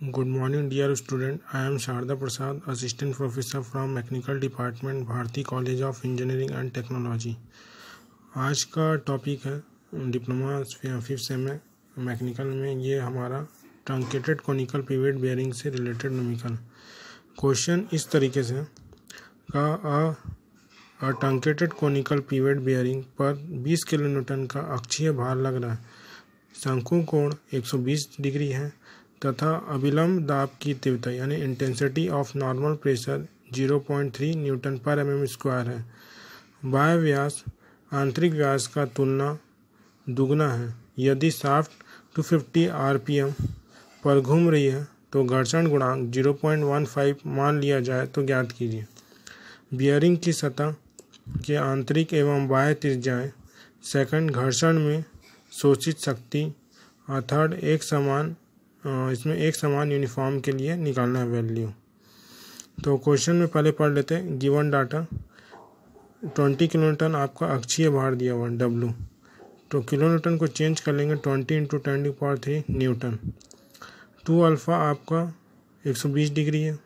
Good morning, dear student. I am Sharda Prasad, Assistant Professor from Mechanical Department, Bharati college of engineering and technology आज का topic है diploma fifth sem में mechanical में। ये हमारा truncated conical pivot bearing से related numerical question इस तरीके से का अ ट्रंकेटेड कोनिकल पिवेट बेयरिंग पर 20 किलोन्यूटन का अक्षीय भार लग रहा है। शंकु कोण 120 डिग्री है तथा अविलंब दाब की तीव्रता, यानी intensity of normal pressure 0.3 newton पर एम स्क्वायर है। बाह्य व्यास आंतरिक व्यास का तुलना दुगना है। यदि साफ्ट 250 आरपीएम पर घूम रही है तो घर्षण गुणांक 0.15 मान लिया जाए तो ज्ञात कीजिए। बियरिंग की सतह के आंतरिक एवं बाह्य त्रिज्याएँ सेकंड घर्षण में शोषित शक्ति और थर्ड एक समान इसमें एक समान यूनिफॉर्म के लिए निकालना है वैल्यू तो क्वेश्चन में पहले पढ़ लेते हैं। गिवन डाटा ट्वेंटी किलोमीटर आपका अक्षीय भार दिया हुआ डब्लू तो किलोमीटर को चेंज कर लेंगे twenty into ten power three newton two alpha आपका एक सौ बीस डिग्री है।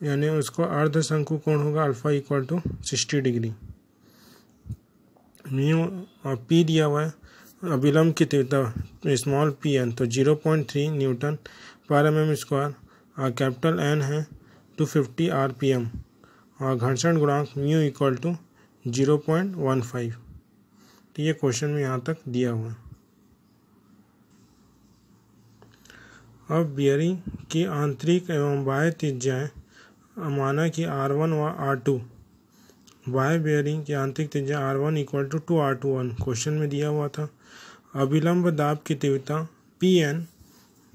यानी उसको अर्ध शंकु कोण होगा alpha equal to sixty degree. Mu और पी दिया हुआ है अभिलंब की तीव्रता स्मॉल पी एन तो ज़ीरो पॉइंट थ्री न्यूटन पर एम एम स्क्वायर, और कैपिटल एन है two fifty R P M, और घर्षण गुणांक mu equal to zero point one five. तो ये क्वेश्चन में यहाँ तक दिया हुआ है। अब बियरिंग की आंतरिक एवं बाह्य त्रिज्याएँ, माना कि आर वन व आर टू। बाह्य बियरिंग की आंतरिक त्रिज्या R one equal to two R two one, question में दिया हुआ था। अभिलंब दाब की तीव्रता P N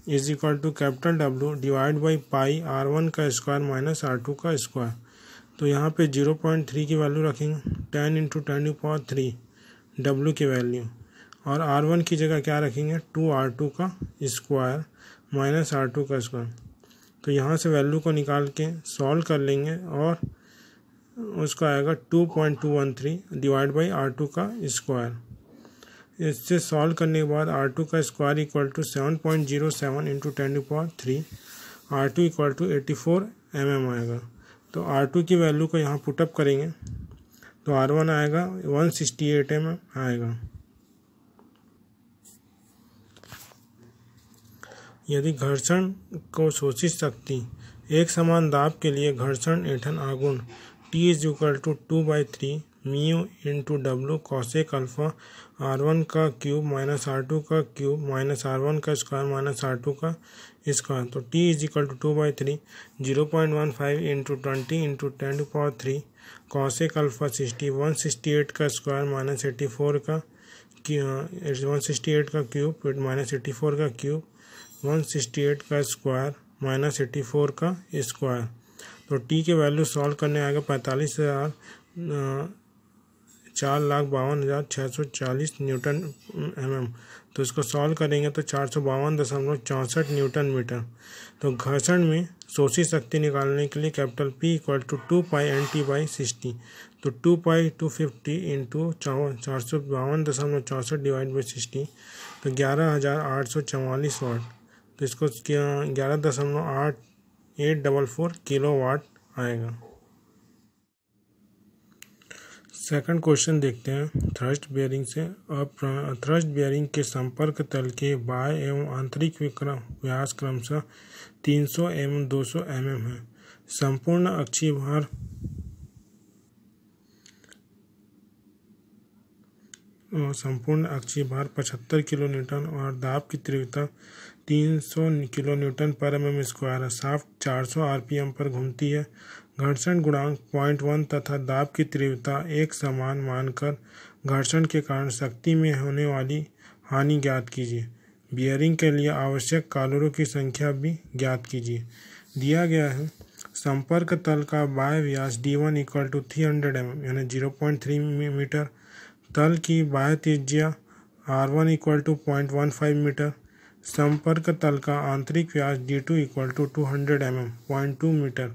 is equal to capital W divide by pi R one का स्क्वायर माइनस आर टू का स्क्वायर तो यहाँ पे ज़ीरो पॉइंट थ्री की वैल्यू रखेंगे ten into ten power three W की वैल्यू और आर वन की जगह क्या रखेंगे? टू आर टू का स्क्वायर माइनस आर टू का स्क्वायर तो यहाँ से वैल्यू को निकाल के सॉल्व कर लेंगे और उसका आएगा two point two one three divide by R two का स्क्वायर इससे सॉल्व करने के बाद आर टू का square equal to seven point zero seven into ten two power three R two equal to eighty four M M आएगा। तो are two की value को यहाँ पुटअप करेंगे तो आर वन आएगा one sixty eight M M आएगा। यदि घर्षण को शोषित शक्ति एक समान दाब के लिए घर्षण ऐठन आगुण T is equal to two by three mu into W cosec alpha R one का क्यूब माइनस आर टू का क्यूब माइनस आर वन का स्क्वायर माइनस आर टू का स्क्वायर तो T is equal to two by three zero point one five into twenty into ten two power three cosec alpha sixty one sixty eight का square minus eighty four का one sixty eight का cube minus eighty four का cube one sixty eight का square minus eighty four का square तो T के value solve करने आएगा पैंतालीस हज़ार चार लाख बावन हज़ार छः सौ चालीस न्यूटन एम एम तो इसको सॉल्व करेंगे तो चार सौ बावन दशमलव चौंसठ न्यूटन मीटर। तो घर्षण में शोषित शक्ति निकालने के लिए capital P equal to two pi N T by sixty तो two pi two fifty into चार सौ बावन दशमलव चौंसठ डिवाइड बाई सिक्सटी तो ग्यारह हज़ार आठ सौ चवालीस वाट तो इसको ग्यारह दशमलव आठ eight double four kilo watt आएगा। सेकंड क्वेश्चन देखते हैं. थ्रस्ट बियरिंग से अब थ्रस्ट बियरिंग के संपर्क तल के बाह्य एवं आंतरिक विक्रम, व्यास क्रमशः 300 एवं 200 एम एम है. संपूर्ण अक्षीय भार संपूर्ण अक्षीय भार 75 किलो न्यूटन और दाब की तीव्रता 300 किलो न्यूटन पर एम एम स्क्वायर है. साफ्ट 400 आरपीएम पर घूमती है. घर्षण गुणांक पॉइंट वन तथा दाब की तीव्रता एक समान मानकर घर्षण के कारण शक्ति में होने वाली हानि ज्ञात कीजिए। बियरिंग के लिए आवश्यक कालोरों की संख्या भी ज्ञात कीजिए। दिया गया है, संपर्क तल का बाह्य व्यास D one equal to three hundred M यानी ज़ीरो पॉइंट थ्री मीटर। तल की बाह्य त्रिज्या R one equal to point one five metre. संपर्क तल का आंतरिक व्यास D two equal to two hundred M M point two metre.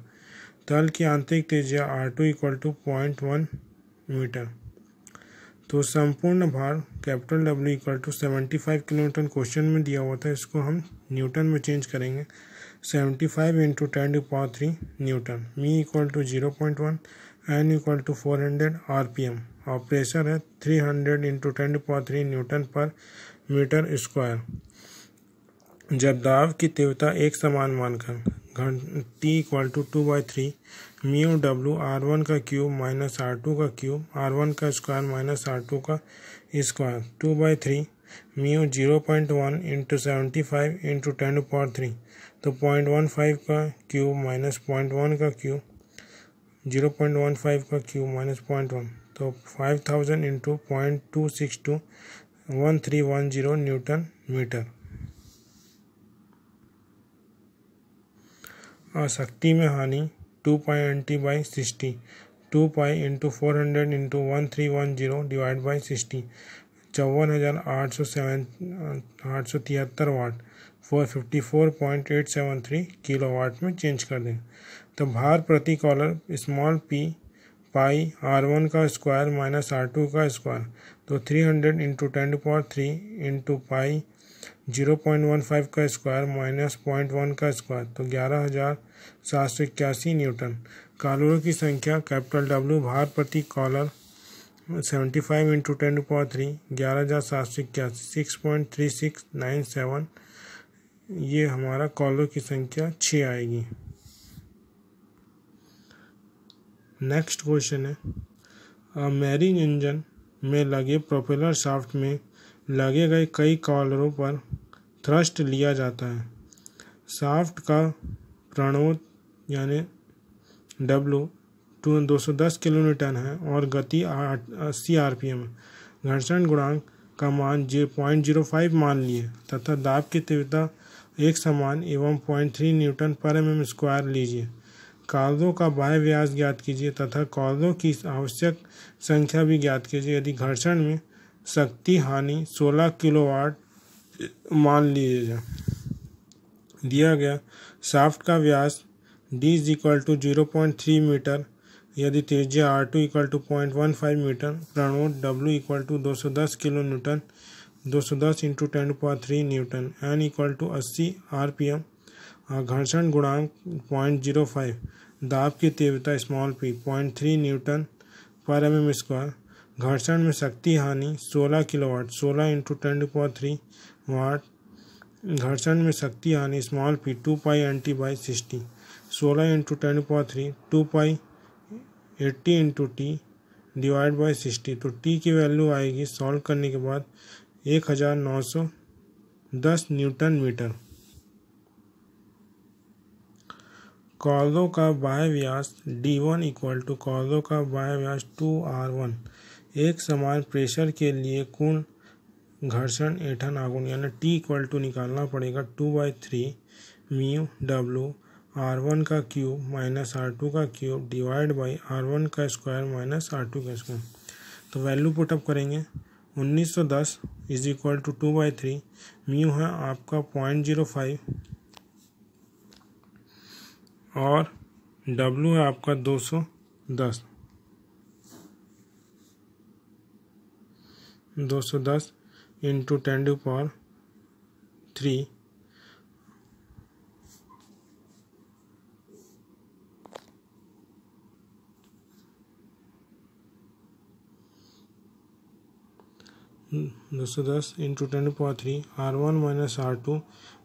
तल की आंतरिक त्रिज्या R two equal to point one metre तो संपूर्ण भार capital W equal to seventy five kilometre question में दिया हुआ था, इसको हम न्यूटन में चेंज करेंगे। Seventy five into ten two power three newton mu equal to zero point one N equal to four hundred R P M और pressure है three hundred into ten two power three newton पर metre square जब दाब की तीव्रता एक समान मानकर घन T equal to two by three mu W R one का क्यूब माइनस आर टू का क्यूब आर वन का स्क्वायर माइनस आर टू का square two by three mu zero point one into seventy five into ten power three तो point one five का cube minus point one का cube zero point one five का cube minus point one तो five thousand into point two six two one three one zero newton metre आसक्ति में हानि two pi N T by sixty, two pi into four hundred into one three one zero divide by sixty, चौवन हज़ार आठ सौ seven, आठ सौ तिहत्तर watt, four fifty four point eight seven three kilowatt में चेंज कर दें। तो भार प्रति collar small P pi R one का स्क्वायर माइनस आर टू का स्क्वायर तो three hundred into ten two power three into pi zero point one five का स्क्वायर माइनस पॉइंट वन का स्क्वायर तो ग्यारह हज़ार सात सौ इक्यासी न्यूटन। कॉलरों की संख्या, कैपिटल डब्ल्यू भार प्रति collar, seventy five into ten to power three ग्यारह हज़ार सात सौ इक्यासी six point three six nine seven ये हमारा कॉलर की संख्या छः आएगी। नेक्स्ट क्वेश्चन है। मैरिंग इंजन में लगे प्रोपेलर शाफ्ट में लगे गए कई कॉलरों पर थ्रस्ट लिया जाता है। साफ्ट का प्रणोद यानी डब्लू टू, दो सौ दस किलोमीटर है और गति अस्सी आर पी एम है घर्षण गुणांक का मान जे, पॉइंट ज़ीरो फाइव मान लिए, तथा दाब की तीव्रता एक समान एवं पॉइंट थ्री न्यूटन पर एम एम स्क्वायर लीजिए। कागजों का बाह्य व्यास ज्ञात कीजिए, तथा कागजों की आवश्यक संख्या भी ज्ञात कीजिए। यदि घर्षण में शक्ति हानि 16 किलोवाट मान लीजिए दिया गया। शाफ्ट का व्यास D is equal to zero point three metre. यदि त्रिज्या R two equal to point one five metre प्रणोट W equal to दो सौ दस किलो न्यूटन दो सौ दस into ten power three newton N equal to अस्सी आर पी एम घर्षण गुणांक पॉइंट ज़ीरो फाइव दाब की तीव्रता small P point three newton पर एम एम स्क्वायर घर्षण में शक्ति हानि सोलह किलो वाट सोलह into ten power three watt घर्षण में शक्ति हानि small P two pi N T by sixty सोलह into ten power three two pi eighty into T divide by sixty तो टी की वैल्यू आएगी सॉल्व करने के बाद एक हज़ार नौ सौ दस न्यूटन मीटर। कॉर्दो का बाह्य व्यास डी वन इक्वल टू कॉर्दो का बाह्य व्यास टू आर वन एक समान प्रेशर के लिए कुल घर्षण एठन आगुण यानी टी इक्वल टू निकालना पड़ेगा two by three mu W R one का क्यूब माइनस आर टू का cube divide by R one का स्क्वायर माइनस आर टू का स्क्वायर तो वैल्यू पुटअप करेंगे। 1910 is equal to two by three mu है आपका पॉइंट ज़ीरो फाइव और W है आपका 210 दो सौ दस into ten to power three दो सौ दस into ten power three R one minus R two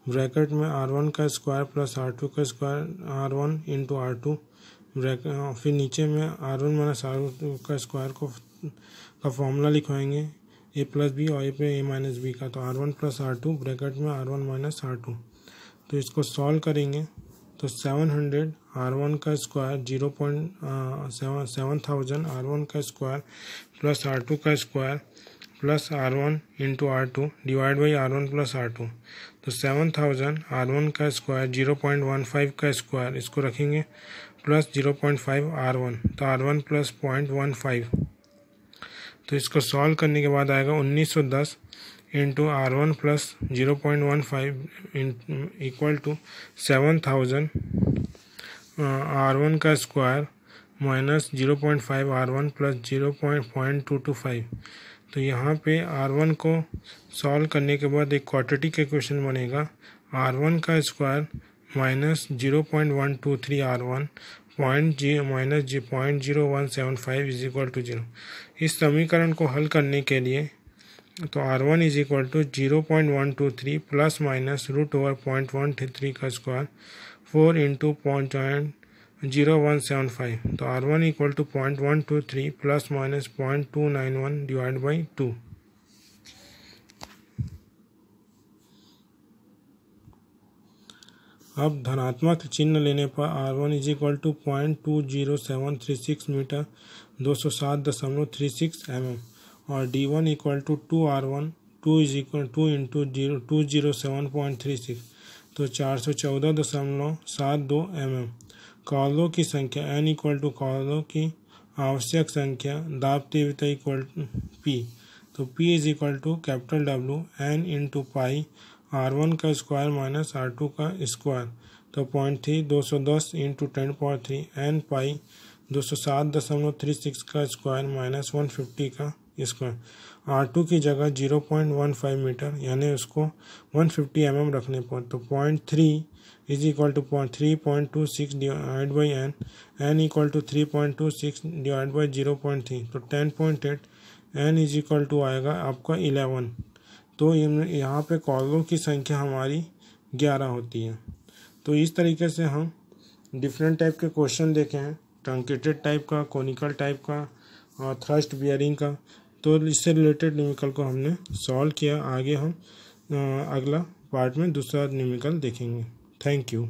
bracket में आर वन का स्क्वायर प्लस आर टू का square R one into R two फिर नीचे में R one minus R two का स्क्वायर को, का फॉर्मूला लिखवाएँगे. ए प्लस बी और ए पे ए माइनस बी का तो R one plus R two bracket में R one minus R two तो इसको सॉल्व करेंगे तो सेवन हंड्रेड आर वन का square zero point seven seven thousand R one का स्क्वायर प्लस आर टू का square plus R one into R two divide by R one plus R two तो seven thousand R one का square zero point one five का square इसको रखेंगे plus zero point five R one तो R one plus point one five तो इसको solve करने के बाद आएगा उन्नीस सौ दस into R one plus zero point one five equal to seven thousand R one का square minus zero point five R one plus zero point point two two five तो यहाँ पे आर वन को सॉल्व करने के बाद एक quadratic equation बनेगा। आर वन का square minus zero point one two three R one point G minus G point zero one seven five is equal to zero. इस समीकरण को हल करने के लिए तो R one is equal to zero point one two three plus minus root over point one three का square four into point zero one seven five. तो R one equal to point one two three plus minus point two nine one divide by two. अब धनात्मक चिन्ह लेने पर R one is equal to point two zero seven three six metre दो सौ सात दशमलव थ्री सिक्स एम एम और D one equal to two R one two is equal to into zero two zero seven point three six तो चार सौ चौदह दशमलव सात दो एम एम कॉलों की संख्या एन इक्वल टू कॉलों की आवश्यक संख्या दाब तीव्रता इक्वल पी तो P is equal to capital W N into pi R one का स्क्वायर माइनस आर टू का स्क्वायर तो पॉइंट थ्री दो सौ दस into ten point three N pi दो सौ सात दशमलव थ्री सिक्स का स्क्वायर माइनस वन फिफ्टी का स्क्वायर आर टू की जगह zero point one five metre यानी उसको वन फिफ्टी एम एम रखने पर। तो point three is equal to point three point two six divide by N N equal to three point two six divide by zero point three तो ten point eight N is equal to आएगा आपका eleven तो यहाँ पे कॉलों की संख्या हमारी ग्यारह होती है। तो इस तरीके से हम डिफरेंट टाइप के क्वेश्चन देखे हैं। ट्रंकेटेड टाइप का कॉनिकल टाइप का और थ्रस्ट बियरिंग का। तो इससे रिलेटेड न्यूमिकल को हमने सॉल्व किया। आगे हम अगला पार्ट में दूसरा न्यूमिकल देखेंगे। Thank you